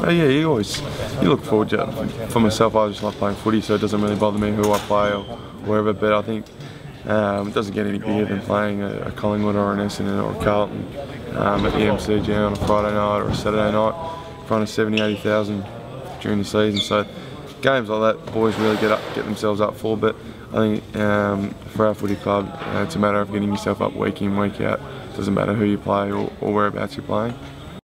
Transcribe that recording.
Oh yeah, you always you look forward to it. For myself, I just love playing footy, so it doesn't really bother me who I play or wherever. But I think um, it doesn't get any bigger than playing a, a Collingwood or an Essendon or a Carlton um, at the MCG on a Friday night or a Saturday night in front of 70, 80,000 during the season. So games like that, boys really get up, get themselves up for. But I think um, for our footy club, uh, it's a matter of getting yourself up week in, week out. It doesn't matter who you play or, or whereabouts you're playing.